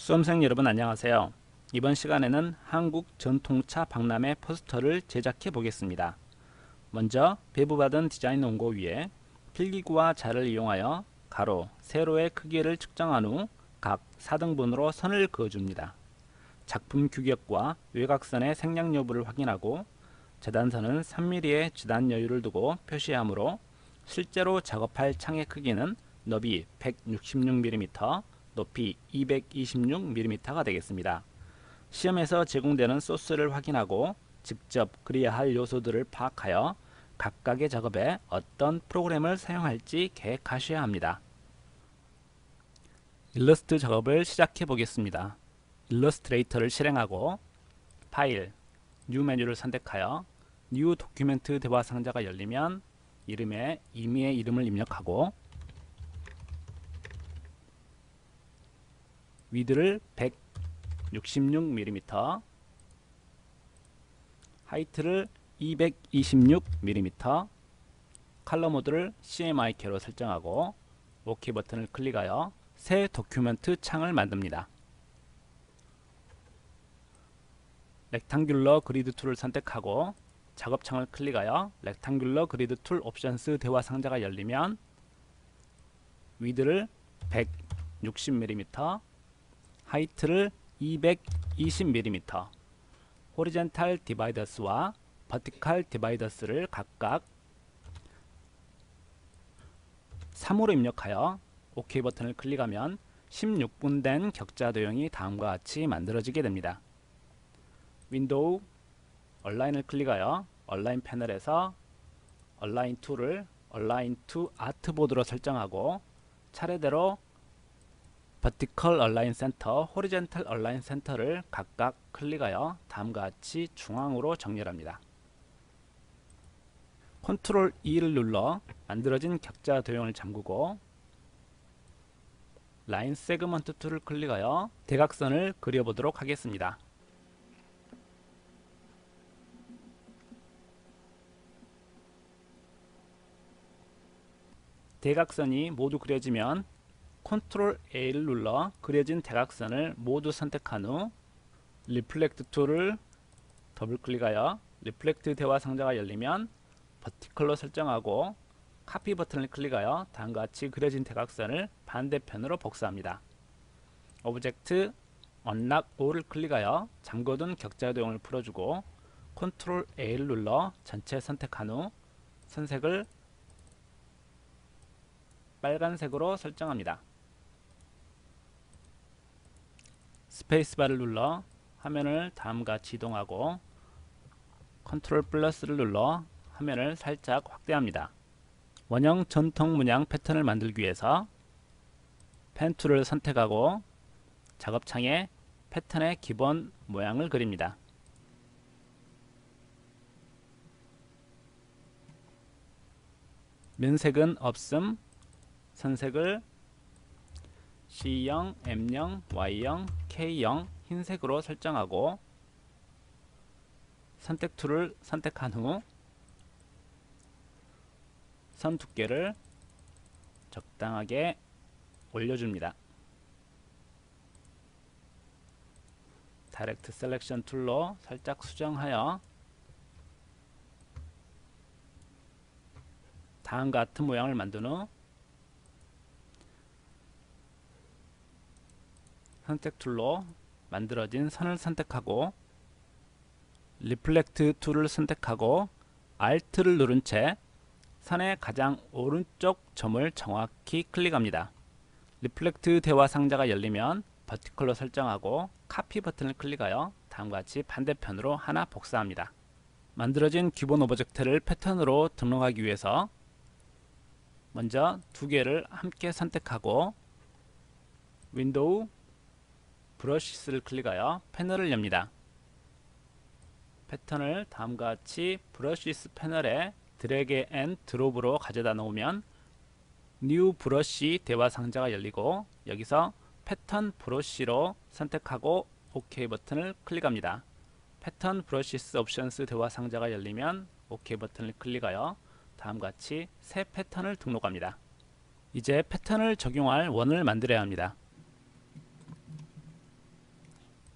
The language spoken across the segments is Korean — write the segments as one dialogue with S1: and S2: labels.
S1: 수험생 여러분 안녕하세요. 이번 시간에는 한국 전통차 박람회 포스터를 제작해 보겠습니다. 먼저 배부받은 디자인 원고 위에 필기구와 자를 이용하여 가로, 세로의 크기를 측정한 후 각 4등분으로 선을 그어줍니다. 작품 규격과 외곽선의 생략 여부를 확인하고 재단선은 3mm의 주단 여유를 두고 표시하므로 실제로 작업할 창의 크기는 너비 166mm, 높이 226mm가 되겠습니다. 시험에서 제공되는 소스를 확인하고 직접 그려야 할 요소들을 파악하여 각각의 작업에 어떤 프로그램을 사용할지 계획하셔야 합니다. 일러스트 작업을 시작해 보겠습니다. 일러스트레이터를 실행하고 파일, New 메뉴를 선택하여 New Document 대화 상자가 열리면 이름에 임의의 이름을 입력하고 Width를 166mm Height를 226mm 컬러 모드를 CMYK로 설정하고 OK 버튼을 클릭하여 새 Document 창을 만듭니다. Rectangular Grid Tool을 선택하고 작업창을 클릭하여 Rectangular Grid Tool Options 대화 상자가 열리면 Width를 160mm Height를 220mm Horizontal Dividers와 버티칼 디바이더스를 각각 3으로 입력하여 OK 버튼을 클릭하면 16등분 된 격자 도형이 다음과 같이 만들어지게 됩니다. Window Align을 클릭하여 Align 패널에서 Align To를 Align To Artboard로 설정하고 차례대로 Vertical Align Center, Horizontal Align Center를 각각 클릭하여 다음과 같이 중앙으로 정렬합니다. 컨트롤 2를 눌러 만들어진 격자 도형을 잠그고 Line Segment Tool을 클릭하여 대각선을 그려보도록 하겠습니다. 대각선이 모두 그려지면 컨트롤 A를 눌러 그려진 대각선을 모두 선택한 후 Reflect Tool을 더블 클릭하여 Reflect 대화 상자가 열리면 Vertical로 설정하고 카피 버튼을 클릭하여 다음과 같이 그려진 대각선을 반대편으로 복사합니다. Object Unlock All을 클릭하여 잠궈둔 격자 도형을 풀어주고 컨트롤 A를 눌러 전체 선택한 후 선색을 빨간색으로 설정합니다. 스페이스바를 눌러 화면을 다음과 같이 이동하고 컨트롤 플러스를 눌러 화면을 살짝 확대합니다. 원형 전통 문양 패턴을 만들기 위해서 Pen Tool을 선택하고 작업창에 패턴의 기본 모양을 그립니다. 면색은 없음, 선색을 C0, M0, Y0, K0 흰색으로 설정하고 선택 툴을 선택한 후 선 두께를 적당하게 올려줍니다. Direct Selection Tool로 살짝 수정하여 다음과 같은 모양을 만든 후 선택 툴로 만들어진 선을 선택하고 Reflect Tool을 선택하고 Alt를 누른 채 선의 가장 오른쪽 점을 정확히 클릭합니다. Reflect 대화 상자가 열리면 Vertical로 설정하고 카피 버튼을 클릭하여 다음과 같이 반대편으로 하나 복사합니다. 만들어진 기본 오브젝트를 패턴으로 등록하기 위해서 먼저 두 개를 함께 선택하고 Window Brushes를 클릭하여 패널을 엽니다. 패턴을 다음과 같이 Brushes 패널에 드래그 앤 드롭으로 가져다 놓으면 New Brush 대화 상자가 열리고 여기서 Pattern Brush로 선택하고 OK 버튼을 클릭합니다. Pattern Brush Options 대화 상자가 열리면 OK 버튼을 클릭하여 다음과 같이 새 패턴을 등록합니다. 이제 패턴을 적용할 원을 만들어야 합니다.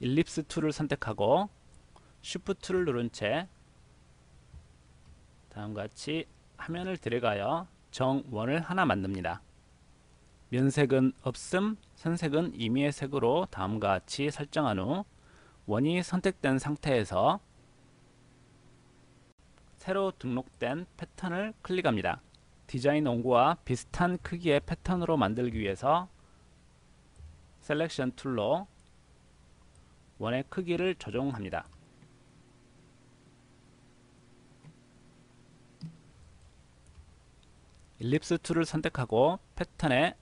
S1: Ellipse Tool을 선택하고 Shift를 누른 채 다음과 같이 화면을 드래그하여 정원을 하나 만듭니다. 면색은 없음, 선색은 임의의 색으로 다음과 같이 설정한 후 원이 선택된 상태에서 새로 등록된 패턴을 클릭합니다. 디자인 원고와 비슷한 크기의 패턴으로 만들기 위해서 Selection Tool로 원의 크기를 조정합니다. Ellipse Tool을 선택하고 패턴의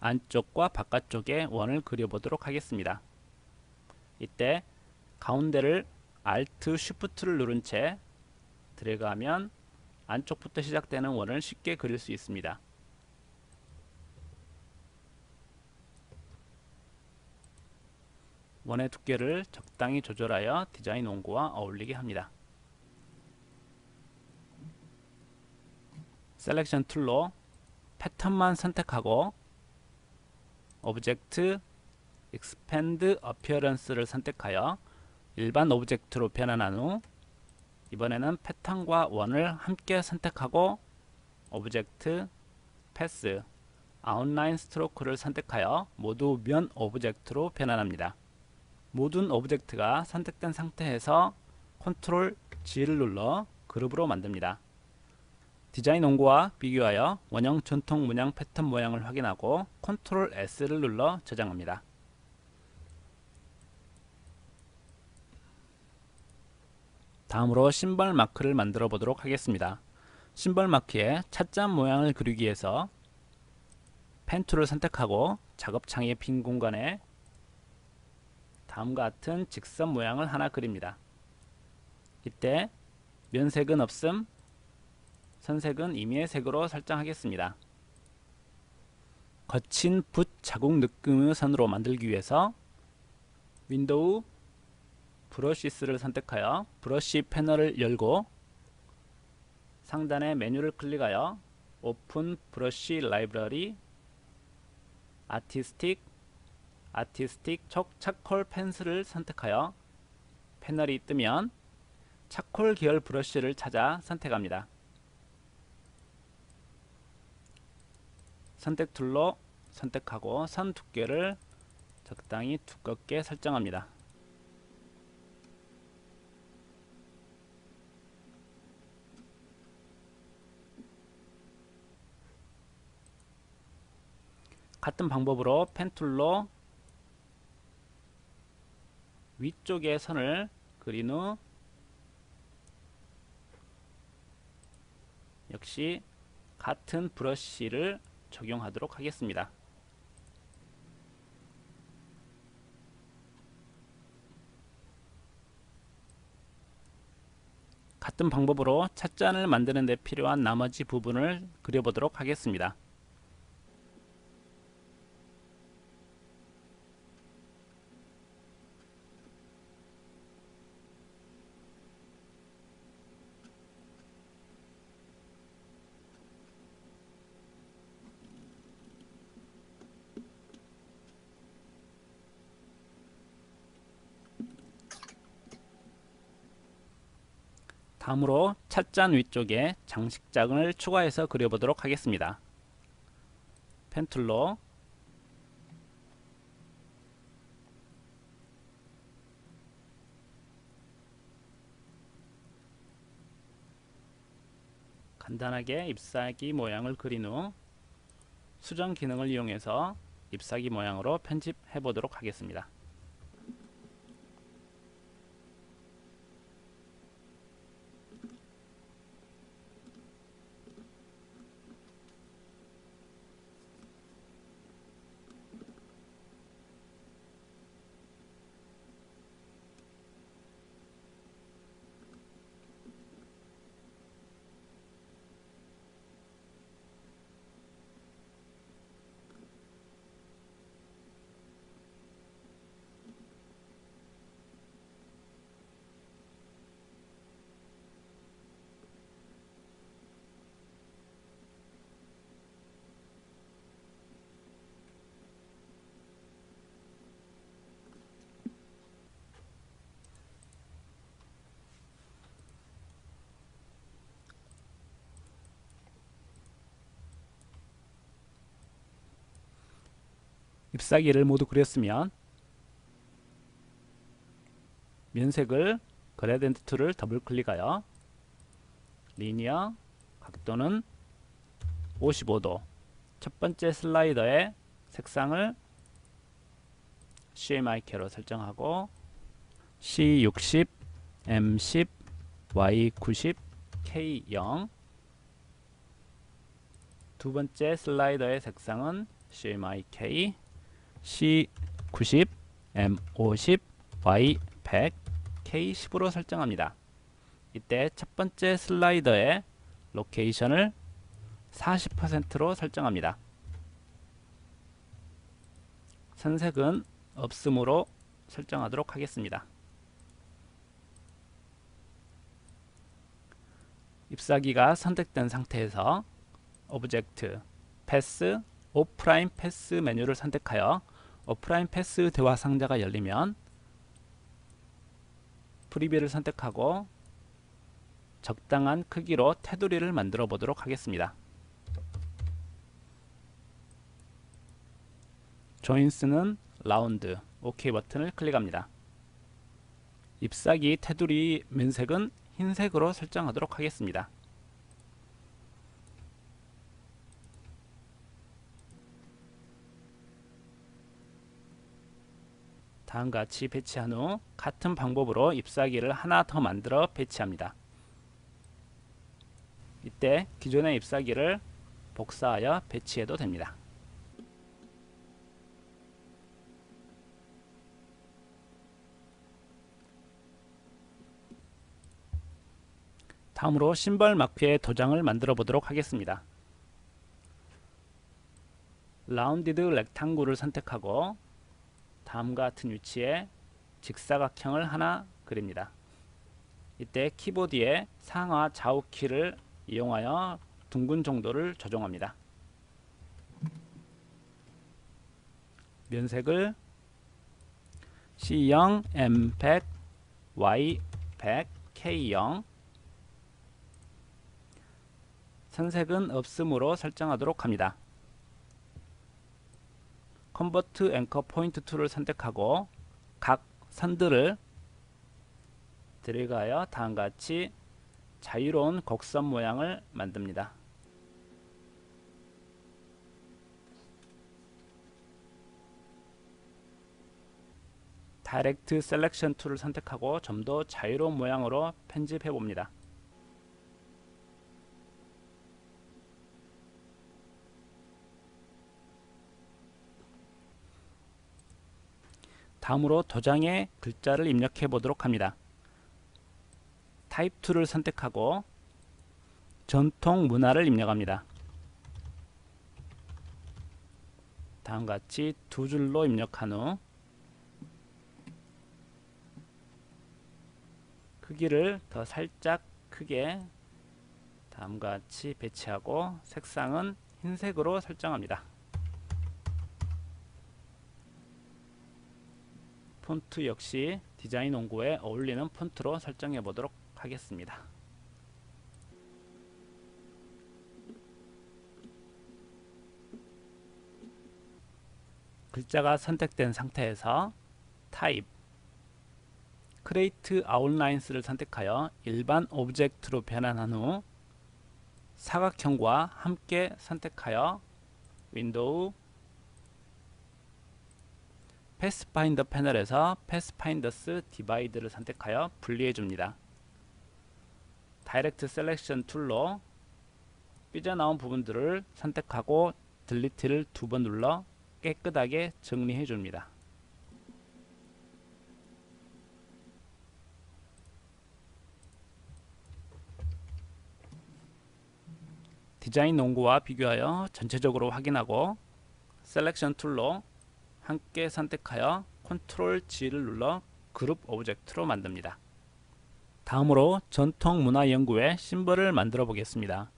S1: 안쪽과 바깥쪽에 원을 그려보도록 하겠습니다. 이때 가운데를 Alt Shift를 누른 채 드래그하면 안쪽부터 시작되는 원을 쉽게 그릴 수 있습니다. 원의 두께를 적당히 조절하여 디자인 원고와 어울리게 합니다. Selection Tool로 패턴만 선택하고 Object Expand Appearance를 선택하여 일반 오브젝트로 변환한 후 이번에는 패턴과 원을 함께 선택하고 Object Path Outline Stroke를 선택하여 모두 면 오브젝트로 변환합니다. 모든 오브젝트가 선택된 상태에서 Control G를 눌러 그룹으로 만듭니다. 디자인 원고와 비교하여 원형 전통 문양 패턴 모양을 확인하고 Control S를 눌러 저장합니다. 다음으로 심벌 마크를 만들어 보도록 하겠습니다. 심벌 마크에 찻잔 모양을 그리기 위해서 Pen Tool을 선택하고 작업창의 빈 공간에 다음과 같은 직선 모양을 하나 그립니다. 이때 면색은 없음, 선색은 임의의 색으로 설정하겠습니다. 거친 붓 자국 느낌의 선으로 만들기 위해서 Window Brushes를 선택하여 브러쉬 패널을 열고 상단의 메뉴를 클릭하여 Open Brush Library Artistic Artistic Chalk Charcoal Pencil을 선택하여 패널이 뜨면 Charcoal 계열 브러쉬를 찾아 선택합니다. 선택 tool로 선택하고 선 두께를 적당히 두껍게 설정합니다. 같은 방법으로 Pen Tool로 위쪽에 선을 그린 후 역시 같은 브러쉬를 적용하도록 하겠습니다. 같은 방법으로 찻잔을 만드는 데 필요한 나머지 부분을 그려보도록 하겠습니다. 다음으로 찻잔 위쪽에 장식장을 추가해서 그려보도록 하겠습니다. 펜툴로 간단하게 잎사귀 모양을 그린 후 수정 기능을 이용해서 잎사귀 모양으로 편집해 보도록 하겠습니다. 잎사귀를 모두 그렸으면 면색을 Gradient Tool을 더블 클릭하여 Linear 각도는 55도. 첫 번째 슬라이더의 색상을 CMYK로 설정하고 C60, M10, Y90, K0 두 번째 슬라이더의 색상은 CMYK, C90, M50, Y100, K10으로 설정합니다. 이때 첫 번째 슬라이더의 Location을 40%로 설정합니다. 선색은 없음으로 설정하도록 하겠습니다. 잎사귀가 선택된 상태에서 Object, Path, Offset Path 메뉴를 선택하여 Offset Path 대화 상자가 열리면 Preview를 선택하고 적당한 크기로 테두리를 만들어 보도록 하겠습니다. Joins는 Round OK 버튼을 클릭합니다. 잎사귀 테두리 면색은 흰색으로 설정하도록 하겠습니다. 다음과 같이 배치한 후 같은 방법으로 잎사귀를 하나 더 만들어 배치합니다. 이때 기존의 잎사귀를 복사하여 배치해도 됩니다. 다음으로 심벌 마크의 도장을 만들어 보도록 하겠습니다. 라운디드 렉탱구를 선택하고 다음과 같은 위치에 직사각형을 하나 그립니다. 이때 키보드의 상하 좌우 키를 이용하여 둥근 정도를 조정합니다. 면색을 C0, M100, Y100, K0 선색은 없음으로 설정하도록 합니다. Convert Anchor Point Tool을 선택하고 각 선들을 드래그하여 다음과 같이 자유로운 곡선 모양을 만듭니다. Direct Selection Tool을 선택하고 좀 더 자유로운 모양으로 편집해 봅니다. 다음으로 도장에 글자를 입력해 보도록 합니다. Type Tool을 선택하고 전통 문화를 입력합니다. 다음과 같이 두 줄로 입력한 후 크기를 더 살짝 크게 다음과 같이 배치하고 색상은 흰색으로 설정합니다. 폰트 역시 디자인 원고에 어울리는 폰트로 설정해 보도록 하겠습니다. 글자가 선택된 상태에서 Type Create Outlines를 선택하여 일반 object로 변환한 후 사각형과 함께 선택하여 Window Pathfinder 패널에서 Pathfinders Divide를 선택하여 분리해 줍니다. Direct Selection Tool로 삐져나온 부분들을 선택하고 Delete를 두 번 눌러 깨끗하게 정리해 줍니다. 디자인 원고와 비교하여 전체적으로 확인하고 Selection Tool로 함께 선택하여 Control G를 눌러 그룹 object로 만듭니다. 다음으로 전통 문화 연구의 심벌을 만들어 보겠습니다.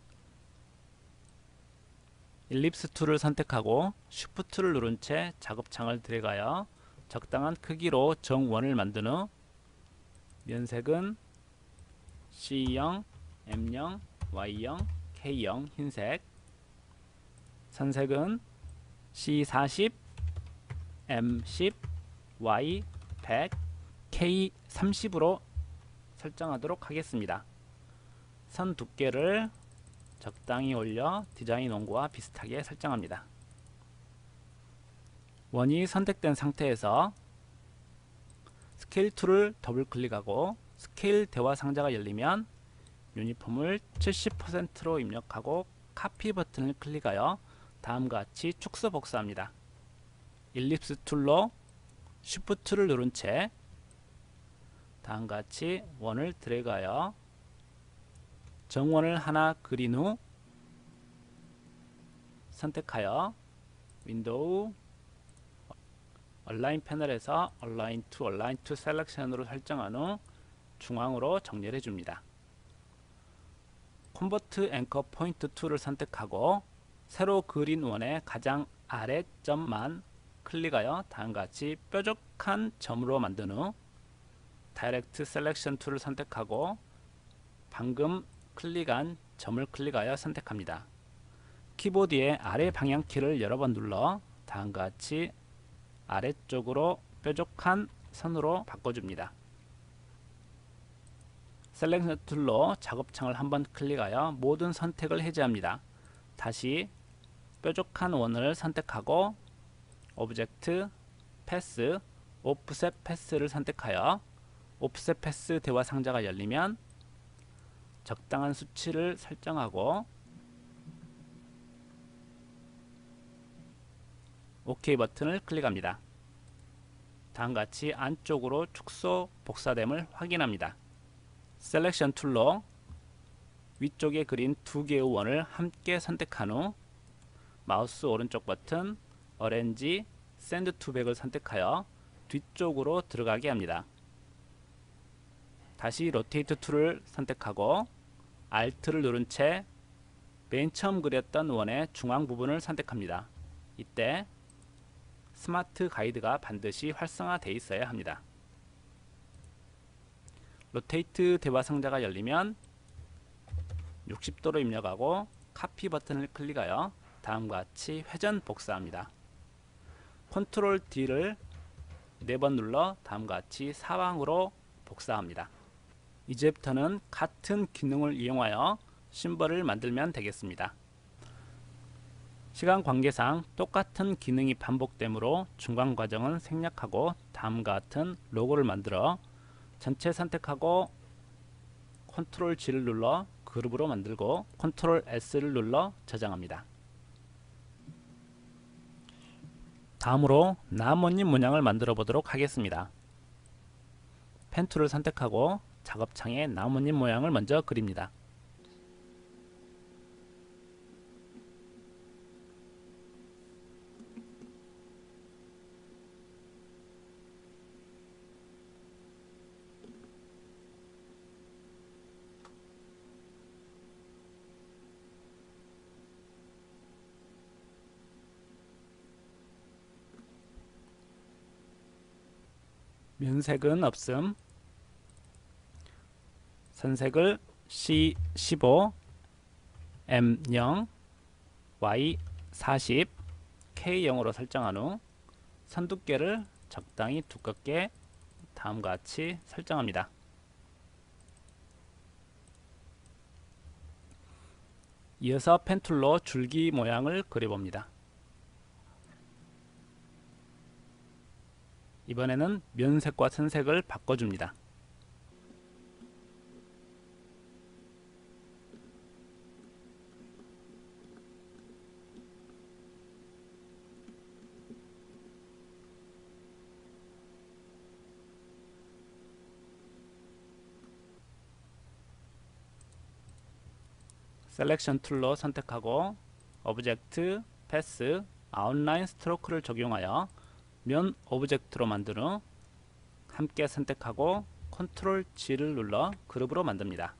S1: Ellipse Tool을 선택하고 Shift를 누른 채 작업창을 드래그하여 적당한 크기로 정원을 만든 후 면색은 C0, M0, Y0, K0 흰색 선색은 C40, M10, Y 100, K 30으로 설정하도록 하겠습니다. 선 두께를 적당히 올려 디자인 원고와 비슷하게 설정합니다. 원이 선택된 상태에서 Scale Tool을 더블 클릭하고 스케일 대화 상자가 열리면 Uniform을 70%로 입력하고 카피 버튼을 클릭하여 다음과 같이 축소 복사합니다. Ellipse Tool로 Shift를 누른 채 다음과 같이 원을 드래그하여 정원을 하나 그린 후 선택하여 Window Align 패널에서 Align To Align To Selection으로 설정한 후 중앙으로 정렬해 줍니다. Convert Anchor Point Tool을 선택하고 새로 그린 원의 가장 아래 점만 클릭하여 다음과 같이 뾰족한 점으로 만든 후 Direct Selection Tool을 선택하고 방금 클릭한 점을 클릭하여 선택합니다. 키보드의 아래 방향키를 여러 번 눌러 다음과 같이 아래쪽으로 뾰족한 선으로 바꿔줍니다. Selection Tool로 작업창을 한번 클릭하여 모든 선택을 해제합니다. 다시 뾰족한 원을 선택하고 Object, Path, Offset Path를 선택하여 Offset Path 대화 상자가 열리면 적당한 수치를 설정하고 OK 버튼을 클릭합니다. 다음같이 안쪽으로 축소 복사됨을 확인합니다. Selection Tool로 위쪽에 그린 두 개의 원을 함께 선택한 후 마우스 오른쪽 버튼 Arrange Send to Back을 선택하여 뒤쪽으로 들어가게 합니다. 다시 Rotate Tool을 선택하고 Alt를 누른 채 맨 처음 그렸던 원의 중앙 부분을 선택합니다. 이때 Smart Guide가 반드시 활성화되어 있어야 합니다. Rotate 대화 상자가 열리면 60도로 입력하고 카피 버튼을 클릭하여 다음과 같이 회전 복사합니다. Control D를 4번 눌러 다음과 같이 사방으로 복사합니다. 이제부터는 같은 기능을 이용하여 심벌을 만들면 되겠습니다. 시간 관계상 똑같은 기능이 반복되므로 중간 과정은 생략하고 다음과 같은 로고를 만들어 전체 선택하고 Control G를 눌러 그룹으로 만들고 Control S를 눌러 저장합니다. 다음으로 나뭇잎 문양을 만들어 보도록 하겠습니다. 펜 툴을 선택하고 작업창에 나뭇잎 모양을 먼저 그립니다. 면색은 없음 선색을 C15 M0 Y40 K0으로 설정한 후 선두께를 적당히 두껍게 다음과 같이 설정합니다. 이어서 펜툴로 줄기 모양을 그려봅니다. 이번에는 면색과 선색을 바꿔줍니다. 셀렉션 툴로 선택하고 오브젝트, Path, Outline Stroke를 적용하여 면 object로 후 함께 선택하고 Control G를 눌러 그룹으로 만듭니다.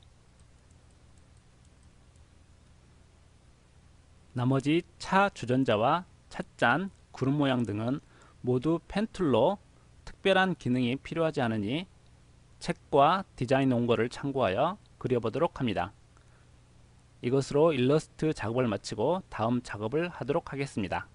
S1: 나머지 차 주전자와 찻잔, 구름 모양 등은 모두 Pen Tool로 특별한 기능이 필요하지 않으니 책과 디자인 원고를 참고하여 그려보도록 합니다. 이것으로 일러스트 작업을 마치고 다음 작업을 하도록 하겠습니다.